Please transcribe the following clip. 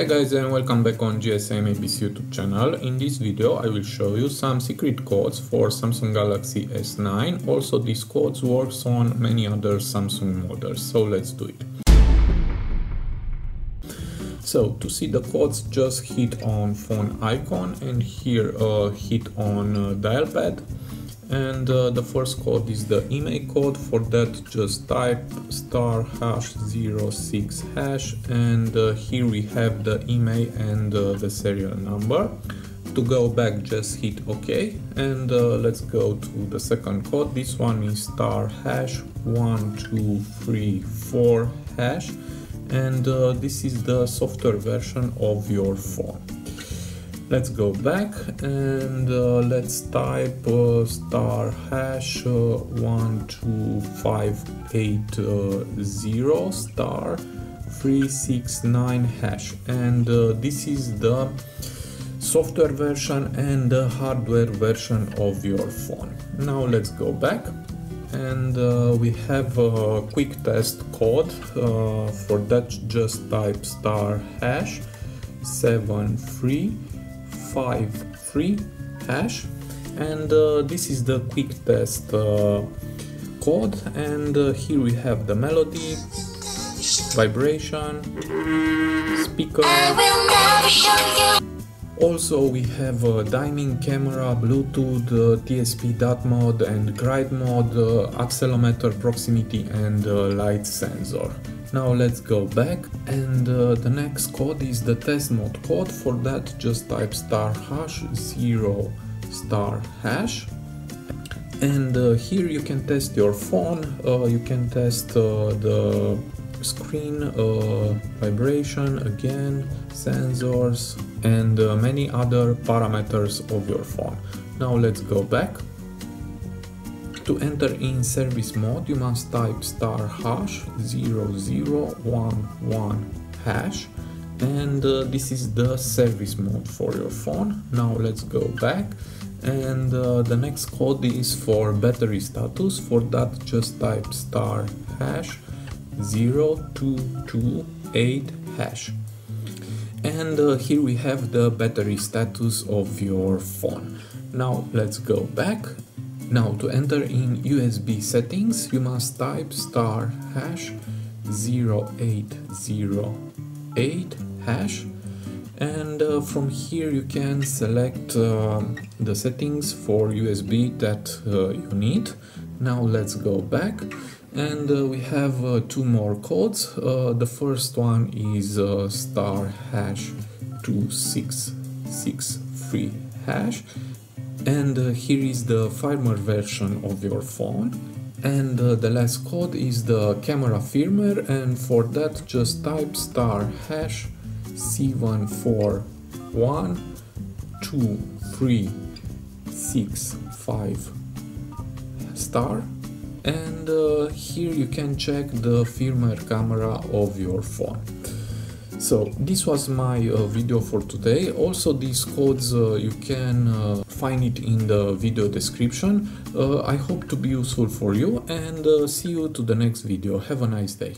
Hi guys and welcome back on GSM ABC YouTube channel. In this video I will show you some secret codes for Samsung Galaxy S9. Also these codes works on many other Samsung models, so let's do it. So to see the codes just hit on phone icon and here uh, hit on uh, dial pad and uh, the first code is the IMEI code. For that just type star hash 06 hash. And uh, here we have the IMEI and uh, the serial number. To go back just hit ok. And uh, let's go to the second code. This one is star hash 1234 hash. And uh, this is the software version of your phone let's go back and uh, let's type uh, star hash uh, 12580 star 369 hash. And uh, this is the software version and the hardware version of your phone. Now let's go back and uh, we have a quick test code uh, for that. Just type star hash 73 53 hash. And uh, this is the quick test uh, code. And uh, here we have the melody vibration speaker. Also we have a dimming camera bluetooth uh, tsp dot mode and grid mode uh, accelerometer proximity and uh, light sensor now let's go back and uh, the next code is the test mode code. For that just type star hash 0 star hash and uh, here you can test your phone, uh, you can test uh, the screen uh, vibration again, sensors and uh, many other parameters of your phone. Now let's go back to enter in service mode, you must type star hash 0011 hash and uh, this is the service mode for your phone. Now let's go back and uh, the next code is for battery status. For that just type star hash 0228 hash and uh, here we have the battery status of your phone. Now let's go back now to enter in USB settings you must type star hash 0808 hash and uh, from here you can select uh, the settings for USB that uh, you need. Now let's go back and uh, we have uh, two more codes. Uh, the first one is star hash 2663 hash and uh, here is the firmware version of your phone. And uh, the last code is the camera firmware. And for that just type star hash c1412365 star. And uh, here you can check the firmware camera of your phone. So this was my uh, video for today. Also these codes uh, you can uh, find it in the video description. Uh, i hope to be useful for you and uh, see you to the next video. Have a nice day